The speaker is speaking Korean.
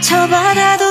상처받아도